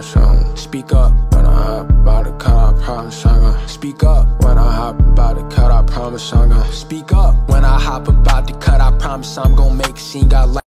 Speak up when I hop about to cut. I promise I'm gonna speak up when I hop about to cut. I promise I'm gonna speak up when I hop about to cut. I promise I'm gonna make a scene. Got